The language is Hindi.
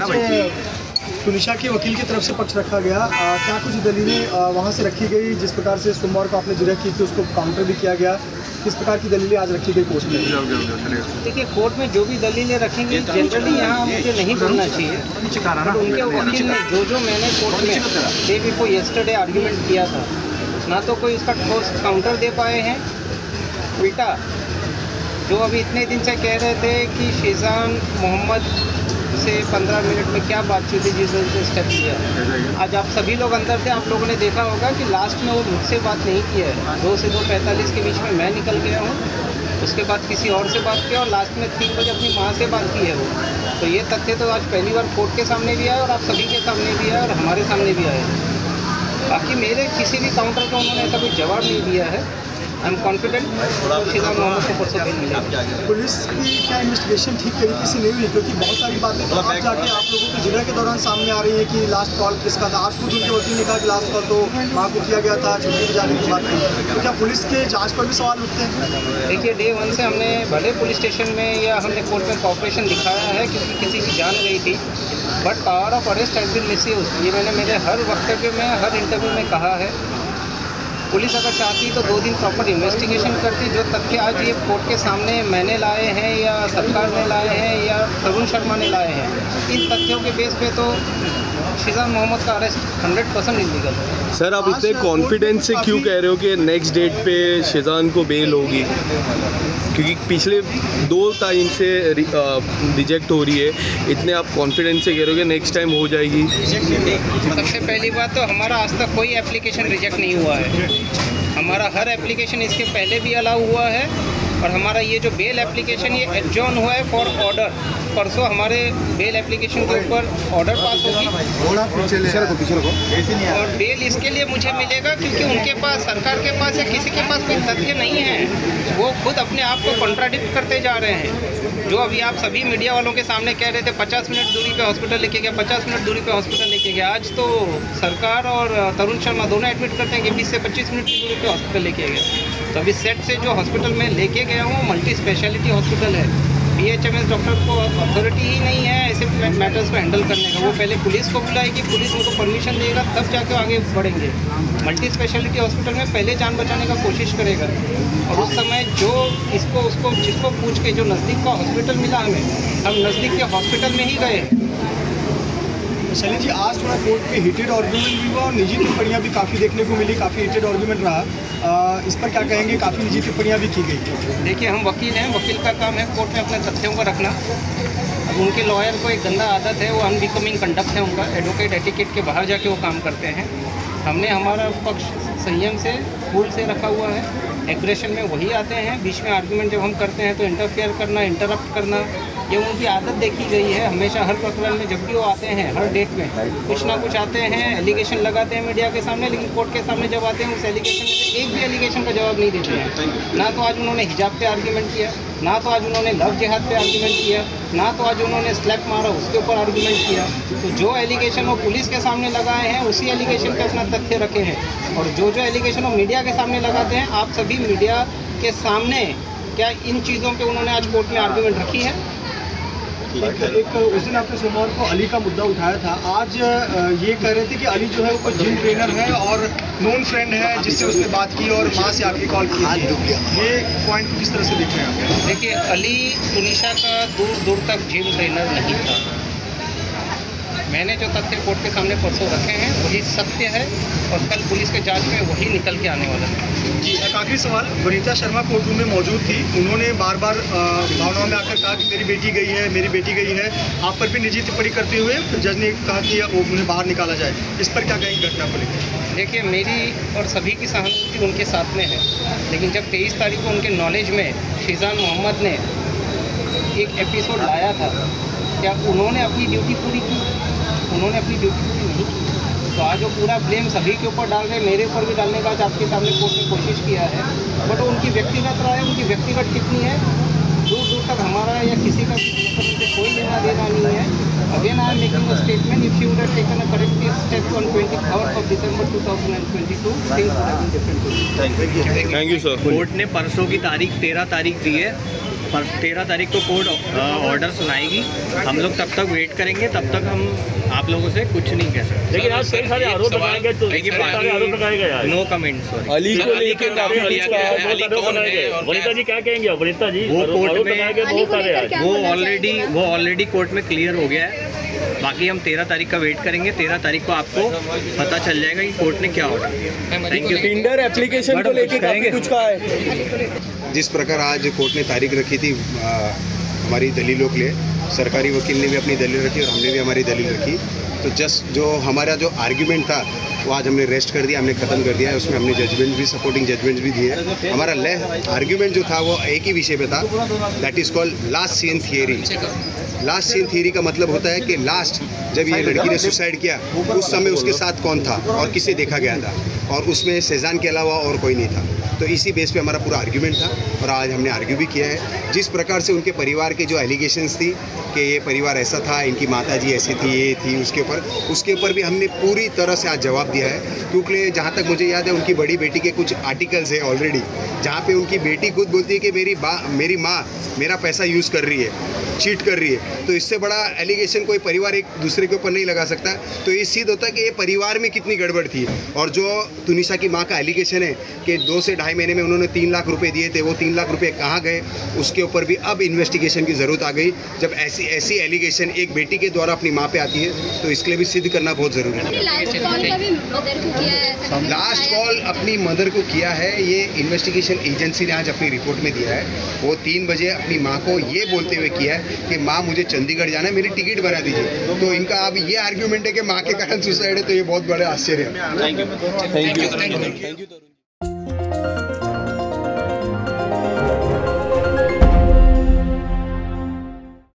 तुनिशा के वकील की तरफ़ से पक्ष रखा गया। आ, क्या कुछ दलीलें वहाँ से रखी गई? जिस प्रकार से सोमवार को आपने जिरह की थी उसको काउंटर भी किया गया। किस प्रकार की दलीलें आज रखी गई कोर्ट में? देखिए कोर्ट में जो भी दलीलें रखेंगे जनरली यहाँ मुझे नहीं बोलना चाहिए। उनके वकील ने जो जो मैंने कोर्ट में डे बिफोर येस्टरडे आर्ग्यूमेंट किया था ना तो कोई उसका ठोस काउंटर दे पाए हैं। उल्टा जो अभी इतने दिन से कह रहे थे कि शेजान मोहम्मद से पंद्रह मिनट में क्या बातचीत हुई जिस वजह से स्टेप लिया? आज आप सभी लोग अंदर थे, आप लोगों ने देखा होगा कि लास्ट में वो मुझसे बात नहीं किया है। दो से दो पैंतालीस के बीच में मैं निकल गया हूँ। उसके बाद किसी और से बात किया और लास्ट में तीन बजे अपनी माँ से बात की है वो। तो ये तथ्य तो आज पहली बार कोर्ट के सामने भी आया और आप सभी के सामने भी आया और हमारे सामने भी आया। बाकी मेरे किसी भी काउंटर का उन्होंने ऐसा कोई जवाब नहीं दिया है। आई एम कॉन्फिडेंट पुलिस की क्या इन्वेस्टिगेशन ठीक तरीके से नहीं हुई? क्योंकि बहुत सारी बातें तो अब जाके आप लोगों के जिरह के दौरान सामने आ रही है कि लास्ट कॉल किसका था? आज खुद उनके वकील ने कहा कि लास्ट कॉल तो माँ को किया गया था छुट्टी पे जाने की बात की तो क्या पुलिस के जाँच पर भी सवाल उठते हैं? देखिए डे वन से हमने भले पुलिस स्टेशन में या हमने कोर्ट में कॉपरेशन दिखाया है क्योंकि किसी की जान गई थी। But power of arrest has been misuse ये मैंने मेरे हर वक्तव्य में हर इंटरव्यू में कहा है। पुलिस अगर चाहती तो दो दिन प्रॉपर इन्वेस्टिगेशन करती जो तथ्य आज ये कोर्ट के सामने मैंने लाए हैं या सरकार ने लाए हैं या तरुण शर्मा ने लाए हैं। इन तथ्यों के बेस पे तो शिजान मोहम्मद का अरेस्ट हंड्रेड परसेंट इलीगल है। सर आप इतने कॉन्फिडेंस से क्यों कह रहे हो कि नेक्स्ट डेट पे शेजान को बेल होगी? क्योंकि पिछले दो टाइम से रिजेक्ट हो रही है। इतने आप कॉन्फिडेंस से कह रहे हो कि नेक्स्ट टाइम हो जाएगी? सबसे पहली बात तो हमारा आज तक कोई एप्लीकेशन रिजेक्ट नहीं हुआ है। हमारा हर एप्लीकेशन इसके पहले भी अलाउ हुआ है। और हमारा ये जो बेल एप्लीकेशन ये एडजॉन हुआ है फॉर ऑर्डर परसों हमारे बेल एप्लीकेशन के ऊपर ऑर्डर पास होगी। और बेल इसके लिए मुझे मिलेगा क्योंकि उनके पास, सरकार के पास या किसी के पास कोई तथ्य नहीं है। वो खुद अपने आप को कॉन्ट्राडिक्ट करते जा रहे हैं। जो अभी आप सभी मीडिया वालों के सामने कह रहे थे, पचास मिनट दूरी पे हॉस्पिटल लेके गया, पचास मिनट दूरी पे हॉस्पिटल लेके गया। आज तो सरकार और तरुण शर्मा दोनों एडमिट करते हैं कि बीस से पच्चीस मिनट की दूरी पे हॉस्पिटल लेके गया तो अभी सेट से जो हॉस्पिटल में लेके गया हूँ मल्टी स्पेशलिटी हॉस्पिटल है। B H M S doctor को अथॉरिटी ही नहीं है ऐसे मैटर्स को हैंडल करने का। वो पहले पुलिस को बुलाएगी, पुलिस उनको परमिशन देगा, तब जाके आगे बढ़ेंगे। मल्टी स्पेशलिटी हॉस्पिटल में पहले जान बचाने का कोशिश करेगा। और उस समय जो इसको, उसको, जिसको पूछ के जो नज़दीक का हॉस्पिटल मिला हमें, हम नज़दीक के हॉस्पिटल में ही गए। शैली जी आज थोड़ा कोर्ट पे हीटेड आर्ग्यूमेंट भी हुआ और निजी टिप्पणियाँ भी काफ़ी देखने को मिली काफ़ी हीटेड आर्ग्यूमेंट रहा। आ, इस पर क्या कहेंगे काफ़ी निजी टिप्पणियाँ भी की गई। देखिए हम वकील हैं वकील का काम है कोर्ट में अपने तथ्यों को रखना। अब उनके लॉयर को एक गंदा आदत है वो अनबिकमिंग कंडक्ट है उनका। एडवोकेट एटिकेट के बाहर जाके वो काम करते हैं। हमने हमारा पक्ष संयम से फूल से रखा हुआ है। एग्रेशन में वही आते हैं। बीच में आर्गूमेंट जब हम करते हैं तो इंटरफेयर करना इंटरप्ट करना। ये उनकी आदत देखी गई है। हमेशा हर प्रकरण में जब भी वो आते हैं, हर डेट में, कुछ ना कुछ आते हैं एलिगेशन लगाते हैं मीडिया के सामने, लेकिन कोर्ट के सामने जब आते हैं, उस एलिगेशन में एक भी एलिगेशन का जवाब नहीं देते हैं। ना तो आज उन्होंने हिजाब पे आर्ग्यूमेंट किया, ना तो आज उन्होंने लव जिहाद पे आर्ग्यूमेंट किया, ना तो आज उन्होंने स्लैप मारा, उसके ऊपर आर्ग्यूमेंट किया। तो जो एलिगेशन वो पुलिस के सामने लगाए हैं, उसी एलिगेशन पे अपना तथ्य रखे हैं। और जो जो एलिगेशन वो मीडिया के सामने लगाते हैं, आप सभी मीडिया के सामने क्या इन चीज़ों पे उन्होंने आज कोर्ट में आर्ग्यूमेंट रखी है? एक, एक उस दिन आपने सोमवार को अली का मुद्दा उठाया था। आज ये कह रहे थे कि अली जो है वो जिम ट्रेनर है और नोन फ्रेंड है जिससे उसने बात की और माँ से आपकी कॉल की थी। ये पॉइंट किस तरह से देख रहे हैं आप? देखिए अली सुनिशा का दूर दूर तक जिम ट्रेनर नहीं था। मैंने जो तथ्य कोर्ट के सामने परसों रखे हैं वही सत्य है और कल पुलिस के जाँच में वही निकल के आने वाला है। जी एक आखिरी सवाल। वनीता शर्मा कोर्ट रूम में मौजूद थी। उन्होंने बार बार भावनाओं में आकर कहा कि मेरी बेटी गई है मेरी बेटी गई है। आप पर भी निजी टिप्पणी करते हुए फिर जज ने कहा कि वो उन्हें बाहर निकाला जाए। इस पर क्या कहेंगे घटना को लेकर? देखिए मेरी और सभी की सहानुभूति उनके साथ में है। लेकिन जब तेईस तारीख को उनके नॉलेज में शिजान मोहम्मद ने एक एपिसोड लाया था क्या उन्होंने अपनी ड्यूटी पूरी की? उन्होंने अपनी ड्यूटी पूरी नहीं की। तो आज वो पूरा ब्लेम सभी के ऊपर डाल रहे मेरे ऊपर भी डालने का आज आपके सामने कोर्ट ने कोशिश किया है। बट उनकी व्यक्तिगत राय उनकी व्यक्तिगत टिप्पणी है। दूर दूर तक हमारा या किसी का उनसे कोई लेना देना नहीं है। Again, I am making a statement. If you would have taken a corrective step on 23rd of December 2022, things would have been different. Thank you sir court ने परसों की तारीख तेरह तारीख दी है। पर तेरह तारीख को कोर्ट ऑर्डर सुनाएगी हम लोग तब तक वेट करेंगे तब तक हम आप लोगों से कुछ नहीं कह सकते। लेकिन आज कई सारे आरोप लगाए गए तो कई सारे आरोप लगाए गए आज नो कमेंट सॉरी अली को लेके काफ़ी वनिता जी क्या कहेंगे? वनिता जी वो कोर्ट में- क्या वो ऑलरेडी वो ऑलरेडी कोर्ट में क्लियर हो गया है। बाकी हम तेरह तारीख का वेट करेंगे। तेरह तारीख को आपको पता चल जाएगा कि कोर्ट ने क्या order thank you Tinder application को लेके कुछ कहा है। जिस प्रकार आज कोर्ट ने तारीख रखी थी आ, हमारी दलीलों के लिए, सरकारी वकील ने भी अपनी दलील रखी और हमने भी हमारी दलील रखी। तो जस्ट जो हमारा जो आर्ग्यूमेंट था, वो आज हमने रेस्ट कर दिया, हमने ख़त्म कर दिया है, उसमें हमने जजमेंट भी सपोर्टिंग जजमेंट भी दिए। हमारा ले आर्ग्यूमेंट जो था, वो एक ही विषय पे था। That is called last scene theory last scene theory का मतलब होता है कि लास्ट जब ये लड़की ने सुसाइड किया, उस समय उसके साथ कौन था और किसे देखा गया था? और उसमें सेजान के अलावा और कोई नहीं था। तो इसी बेस पे हमारा पूरा आर्ग्यूमेंट था और आज हमने आर्ग्यू भी किया है। जिस प्रकार से उनके परिवार के जो एलिगेशंस थी कि ये परिवार ऐसा था, इनकी माता जी ऐसी थी, ये थी उसके ऊपर। उसके ऊपर भी हमने पूरी तरह से आज जवाब दिया है। क्योंकि जहाँ तक मुझे याद है, उनकी बड़ी बेटी के कुछ आर्टिकल्स हैं ऑलरेडी जहाँ पे उनकी बेटी खुद बोलती है कि मेरी बा, मेरी माँ मेरा पैसा यूज़ कर रही है चीट कर रही है। तो इससे बड़ा एलिगेशन कोई परिवार एक दूसरे के ऊपर नहीं लगा सकता। तो ये सिद्ध होता है कि ये परिवार में कितनी गड़बड़ थी। और जो तुनिशा की माँ का एलिगेशन है कि दो से ढाई महीने में उन्होंने तीन लाख रुपए दिए थे, वो तीन लाख रुपए कहाँ गए, उसके ऊपर भी अब इन्वेस्टिगेशन की ज़रूरत आ गई। जब ऐसी ऐसी एलिगेशन एक बेटी के द्वारा अपनी माँ पे आती है तो इसके लिए भी सिद्ध करना बहुत ज़रूरी है। लास्ट कॉल है अपनी मदर को किया है ये इन्वेस्टिगेशन एजेंसी ने आज अपनी रिपोर्ट में दिया है। वो तीन बजे अपनी माँ को ये बोलते हुए किया है कि माँ मुझे चंडीगढ़ जाना है मेरी टिकट बना दीजिए। तो इनका अब ये आर्ग्यूमेंट है कि माँ के कारण सुसाइड है तो ये बहुत बड़ा आश्चर्य है। Thank you thank you Tarun